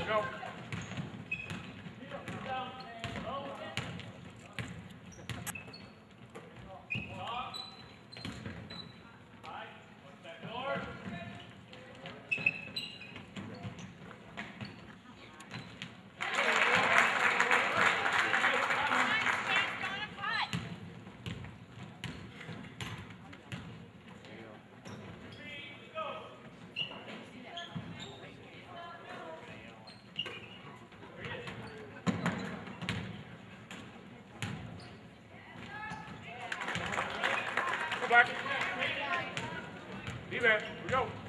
No. back. Be there. We go.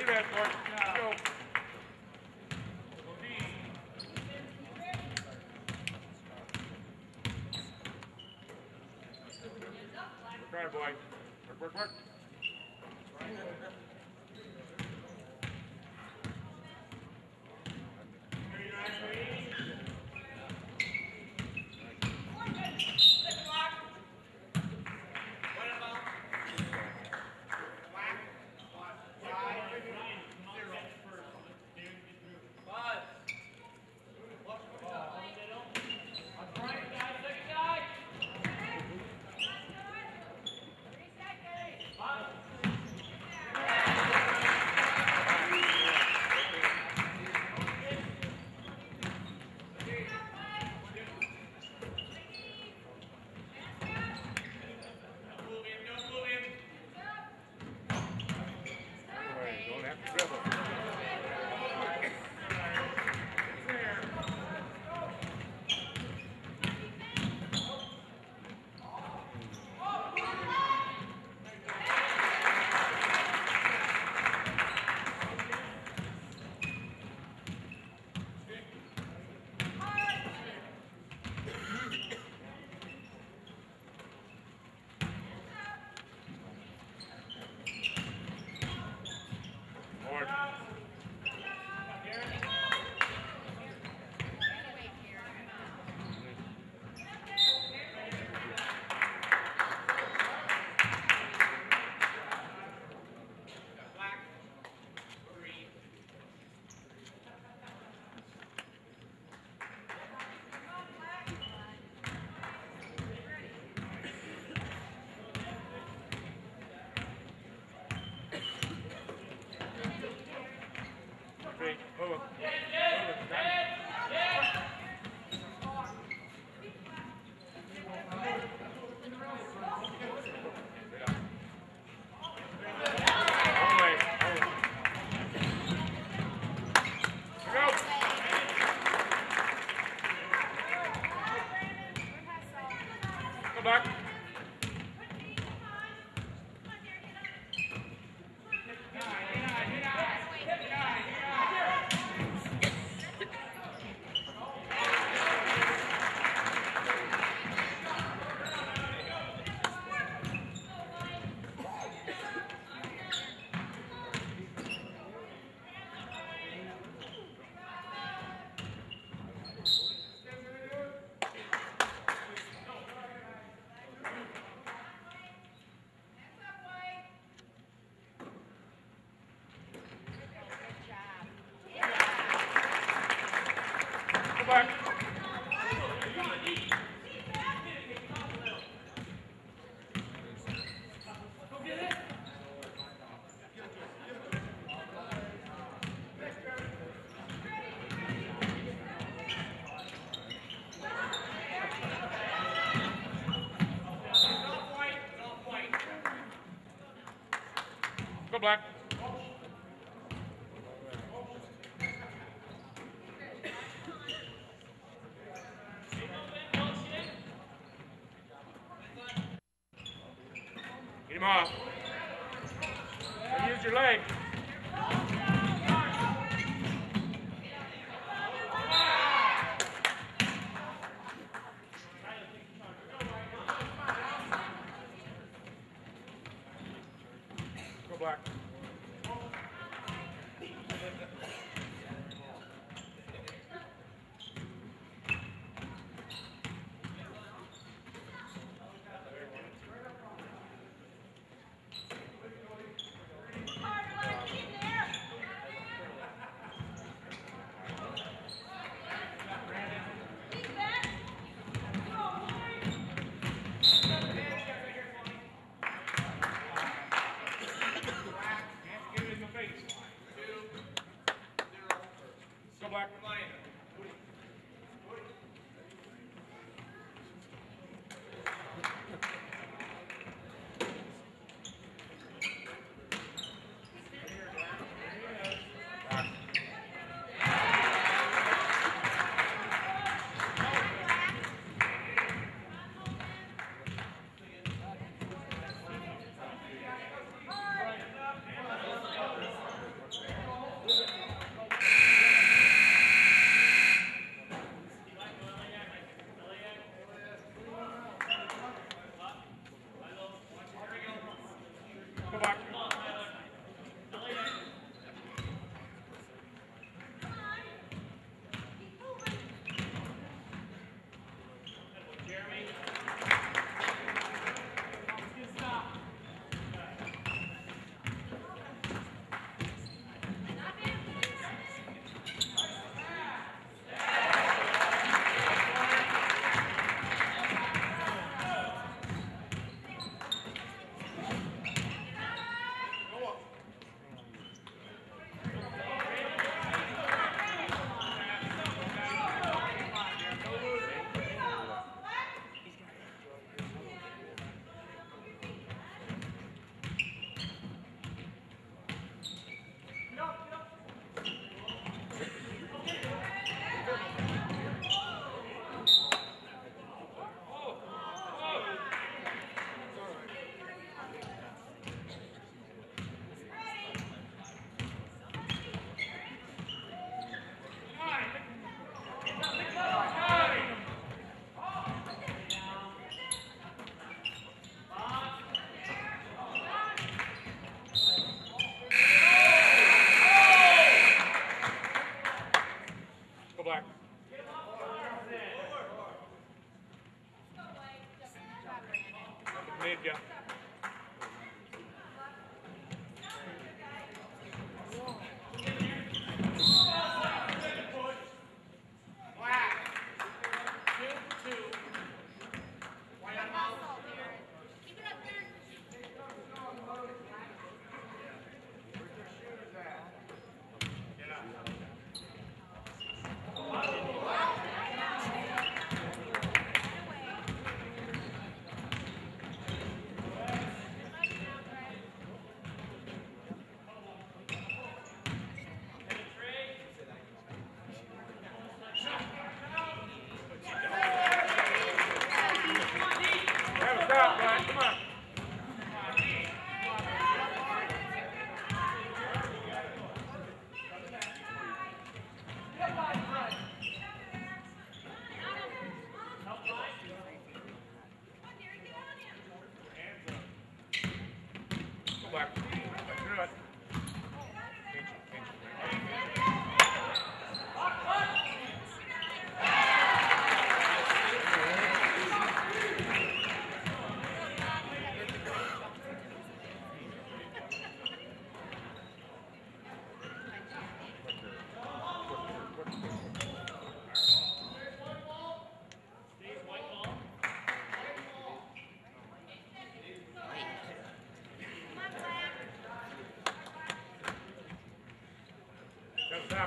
You bet, Mark. Off.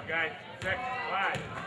Guys. Six, five.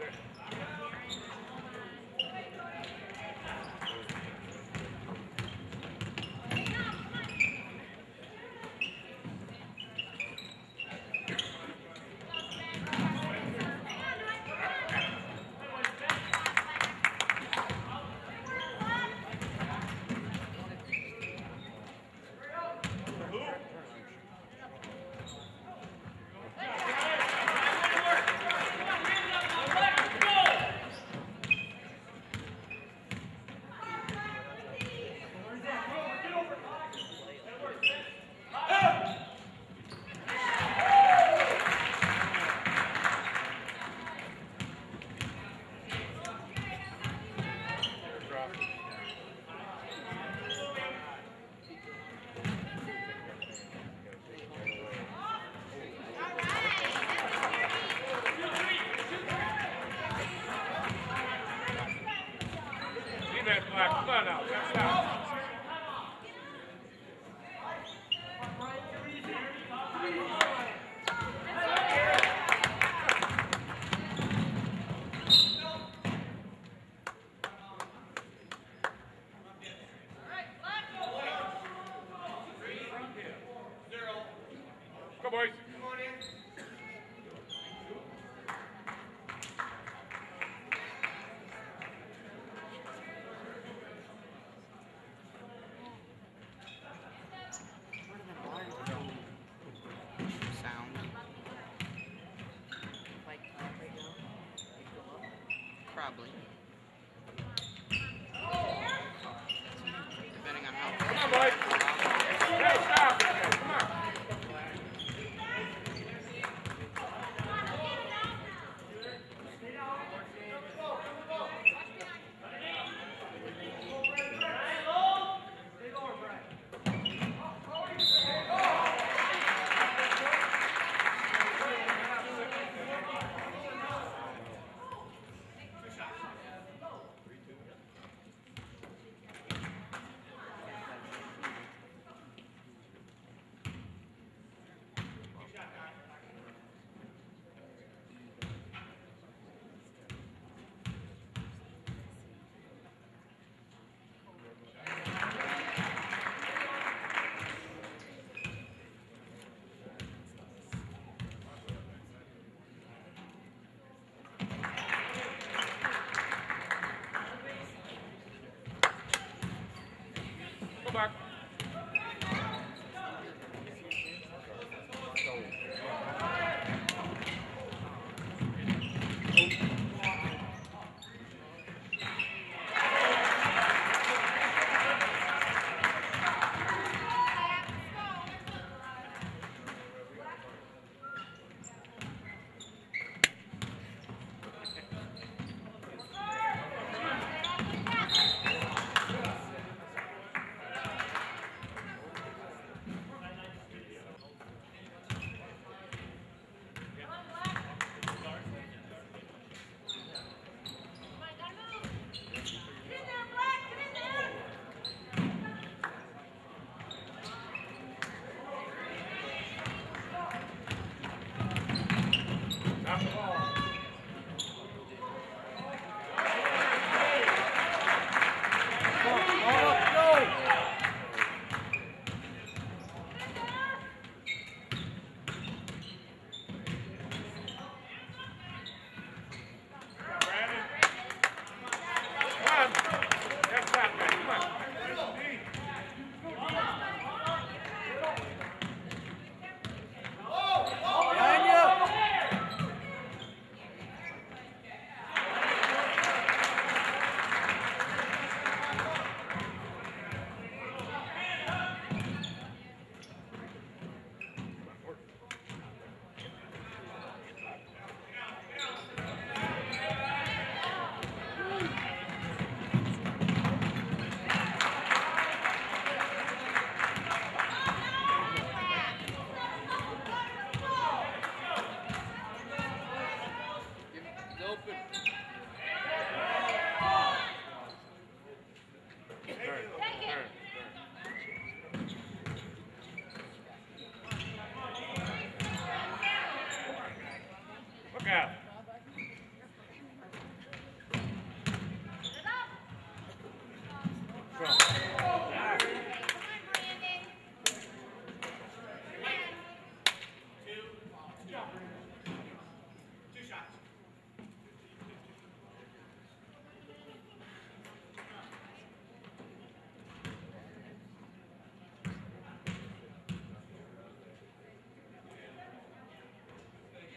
Yeah,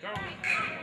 Go.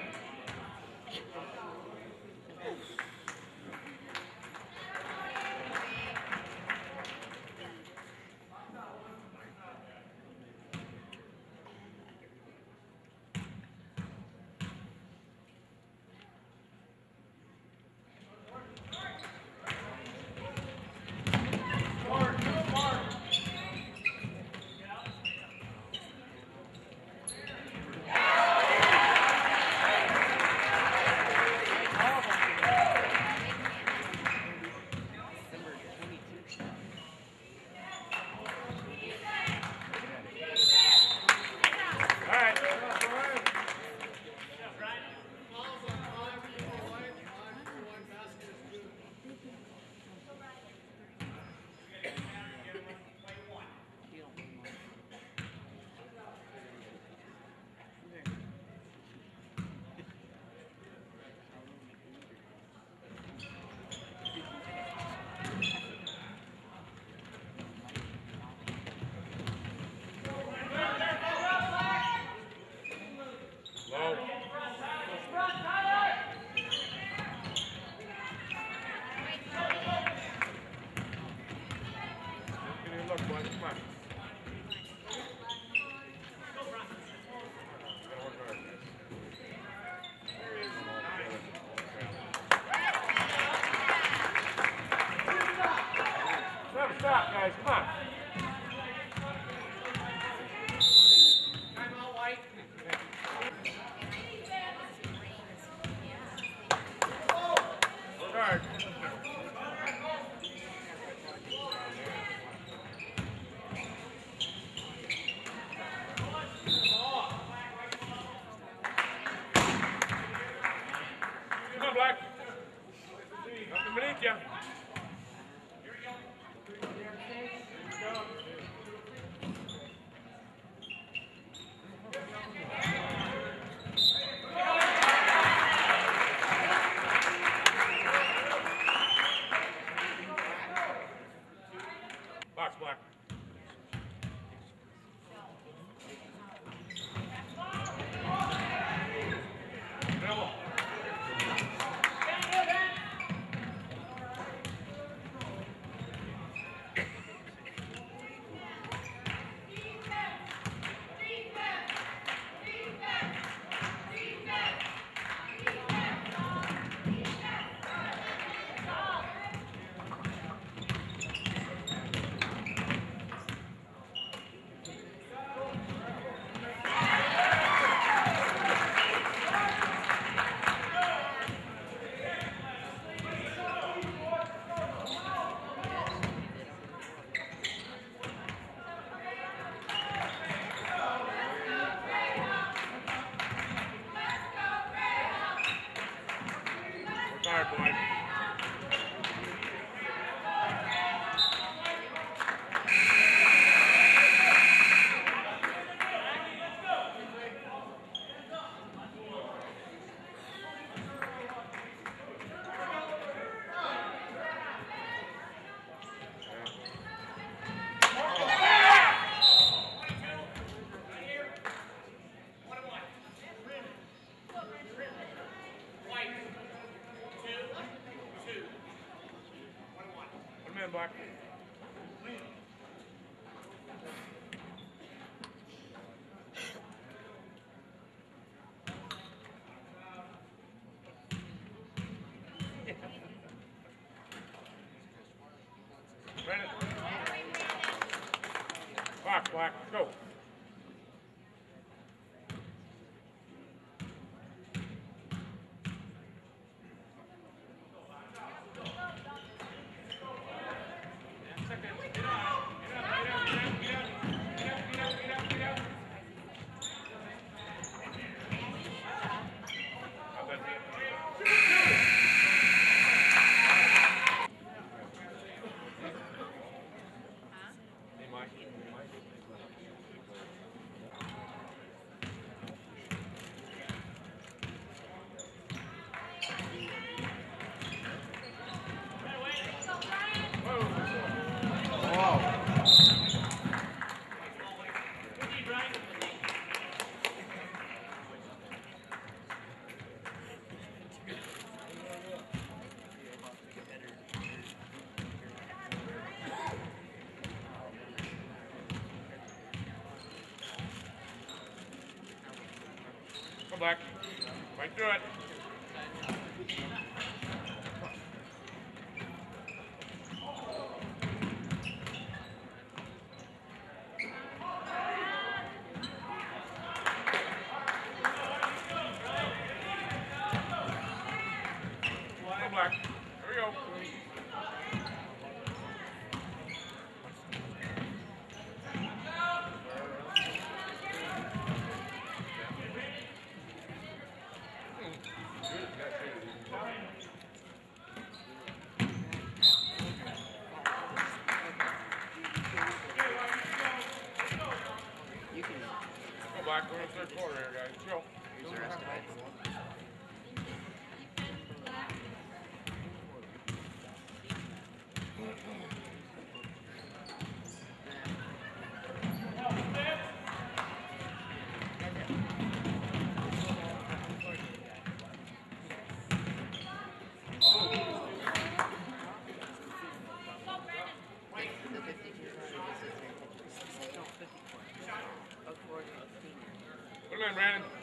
Black. Go. Right through it. good, man.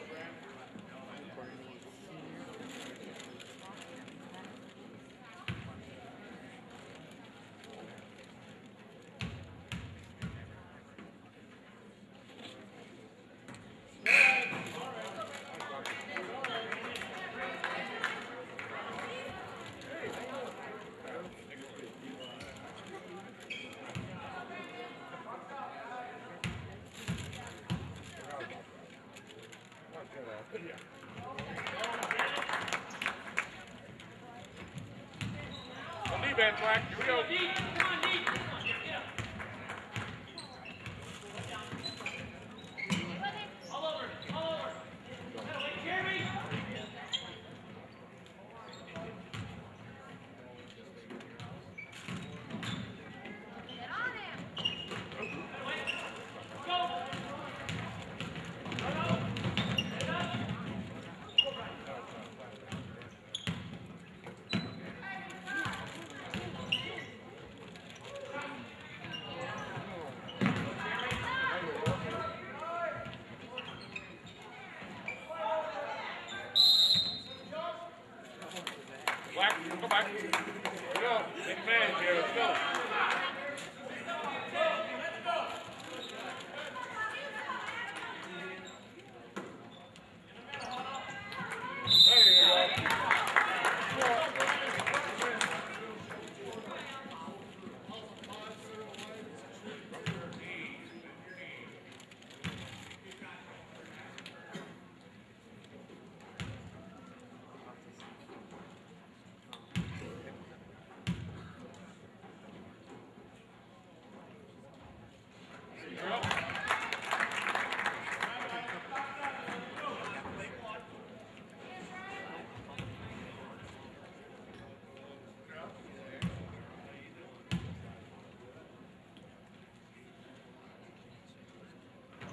rebound track. Here we go.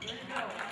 There you go.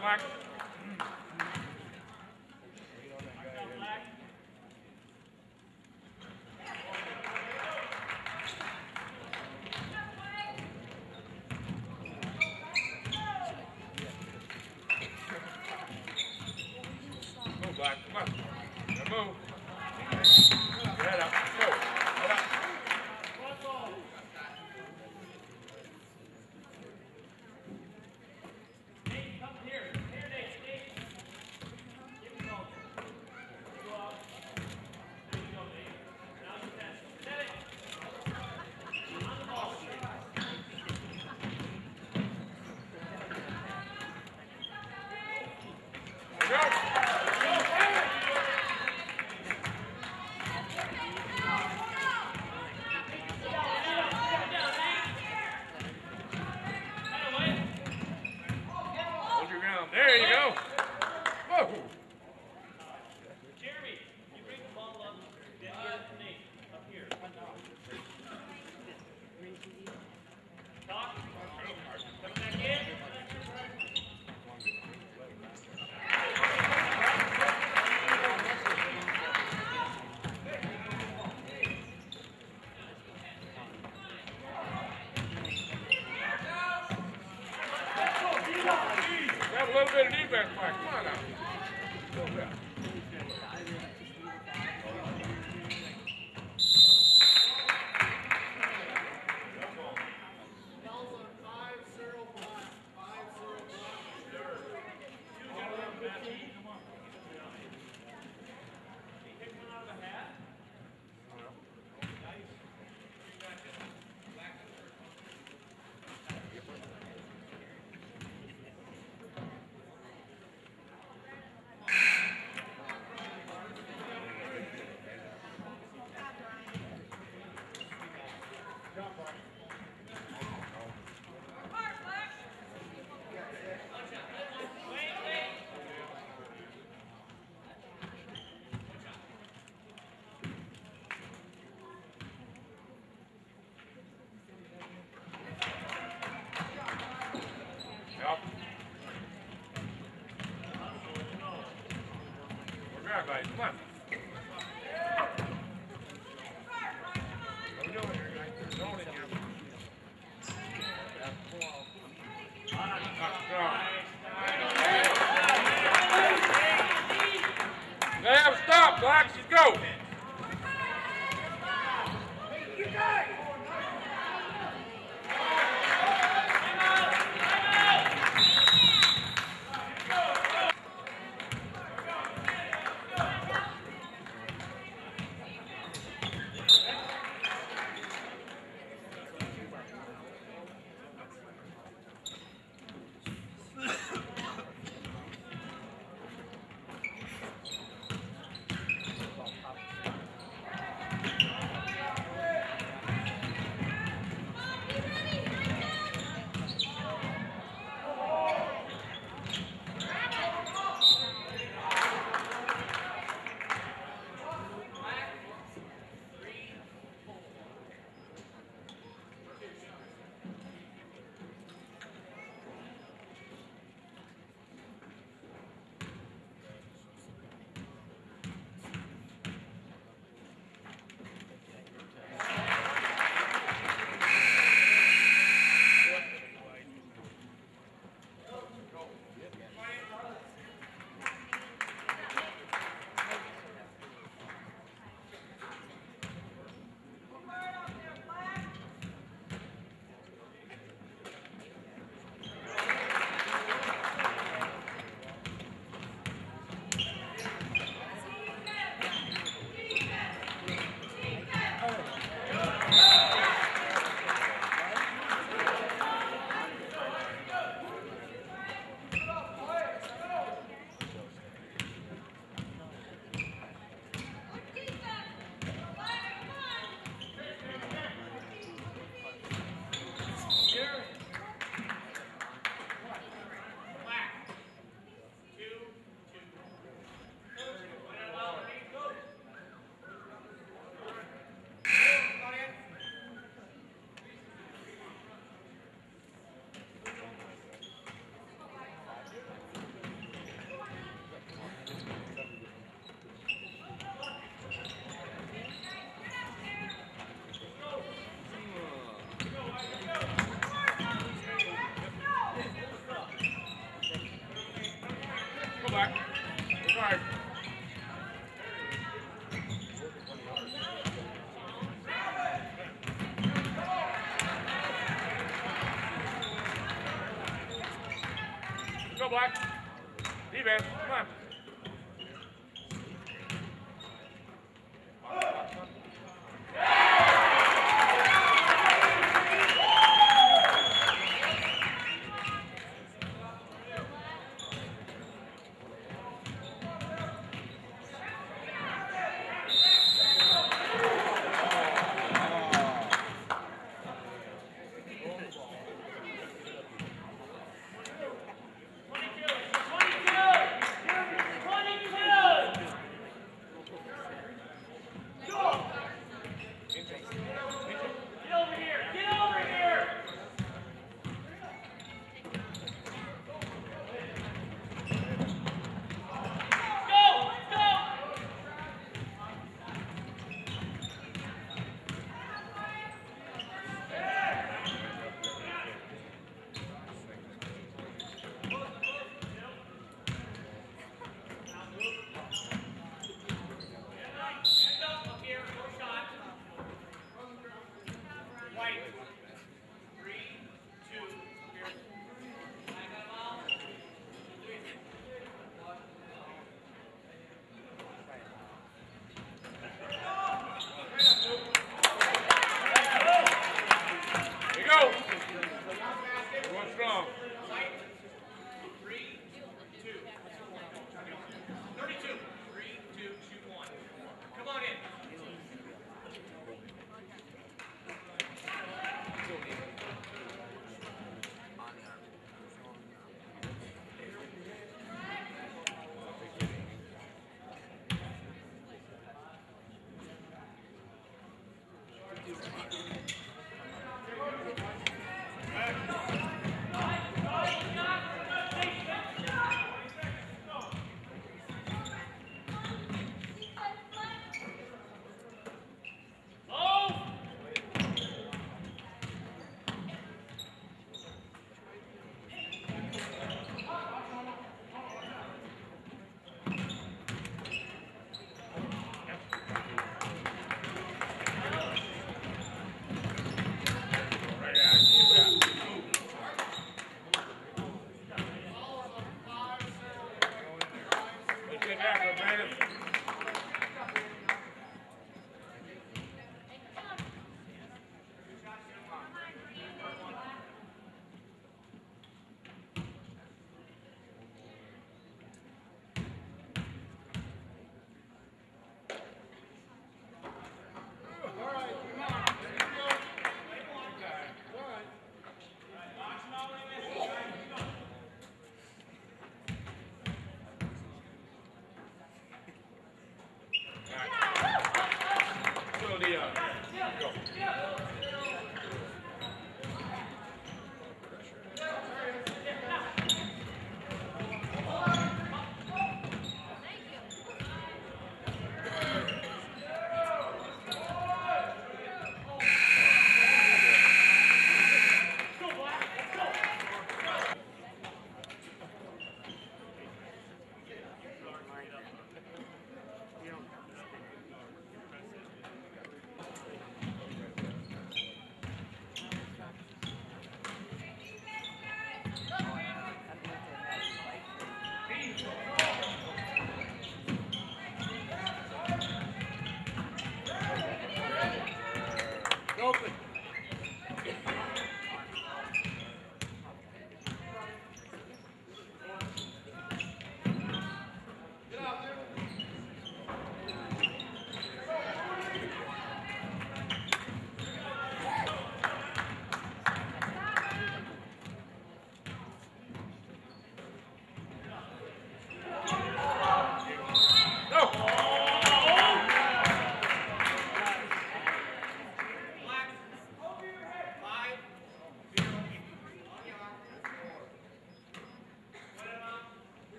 Box,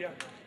Gracias.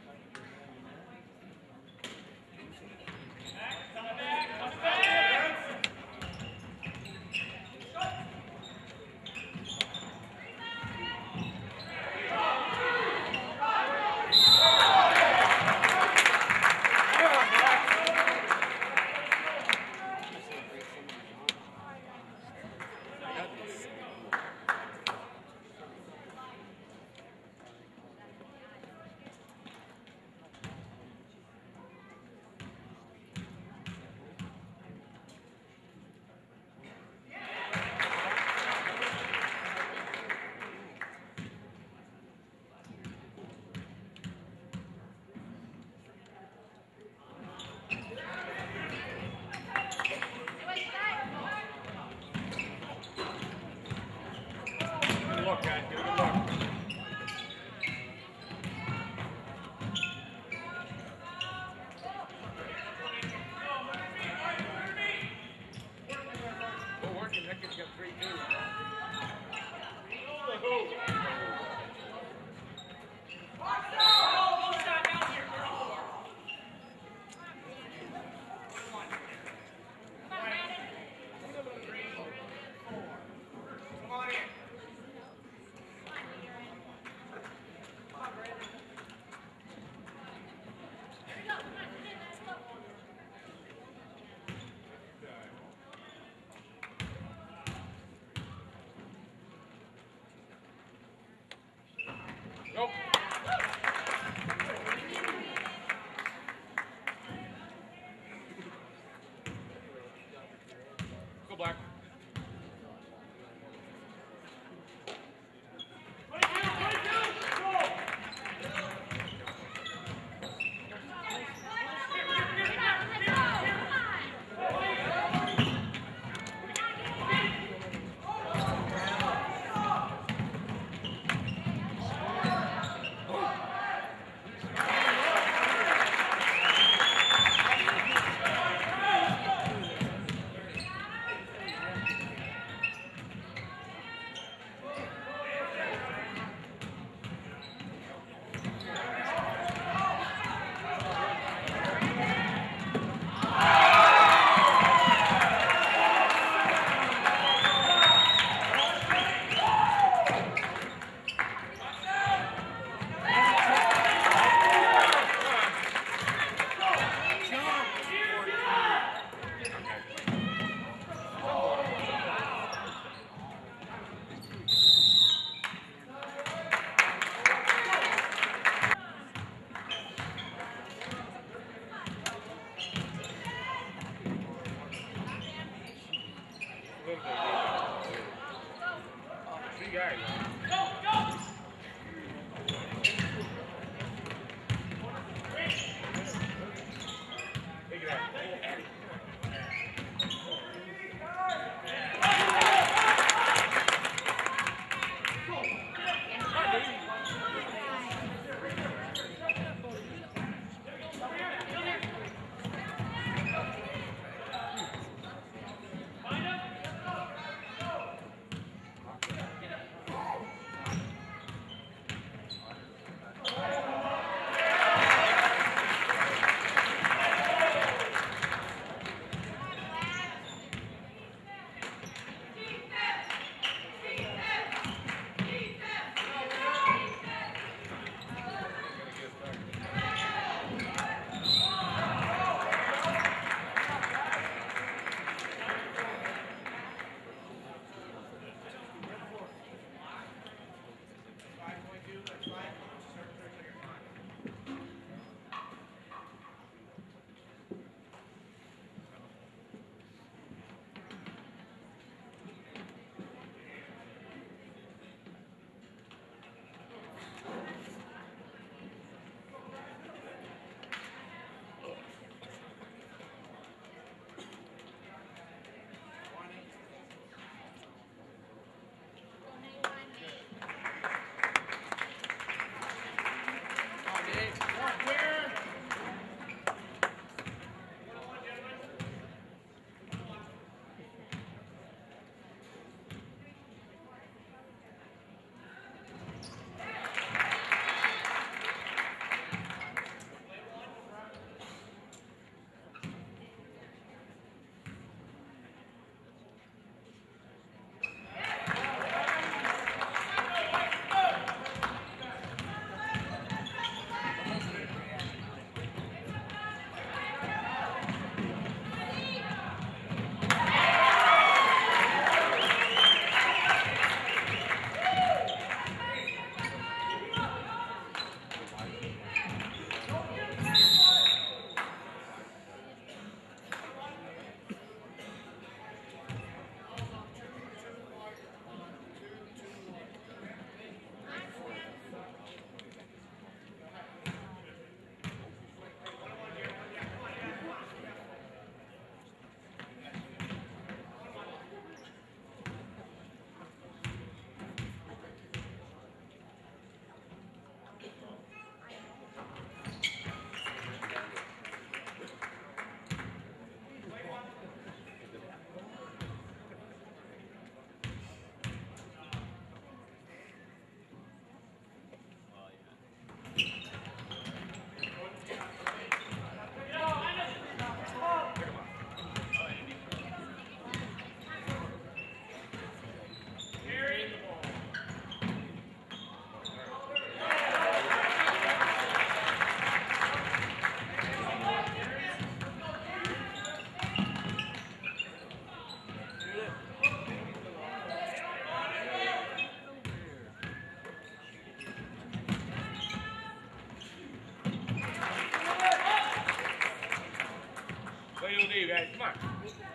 guys. Come on.